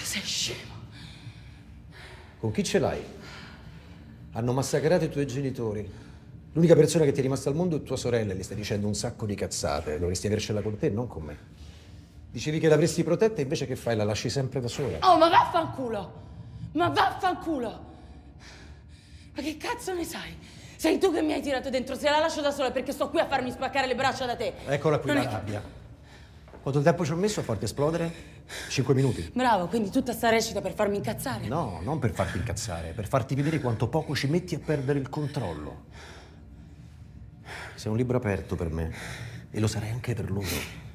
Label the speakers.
Speaker 1: sei scemo.
Speaker 2: Con chi ce l'hai? Hanno massacrato i tuoi genitori. L'unica persona che ti è rimasta al mondo è tua sorella e gli stai dicendo un sacco di cazzate. Dovresti avercela con te, non con me. Dicevi che l'avresti protetta e invece che fai? La lasci sempre da sola.
Speaker 1: Oh, ma vaffanculo! Ma vaffanculo! Ma che cazzo ne sai? Sei tu che mi hai tirato dentro, se la lascio da sola perché sto qui a farmi spaccare le braccia da te.
Speaker 2: Eccola qui
Speaker 1: Non
Speaker 2: la
Speaker 1: è
Speaker 2: rabbia. Quanto tempo ci ho messo a farti esplodere? Cinque minuti.
Speaker 1: Bravo, quindi tutta sta recita per farmi incazzare.
Speaker 2: No, non per farti incazzare, per farti vedere quanto poco ci metti a perdere il controllo. Sei un libro aperto per me e lo sarai anche per loro.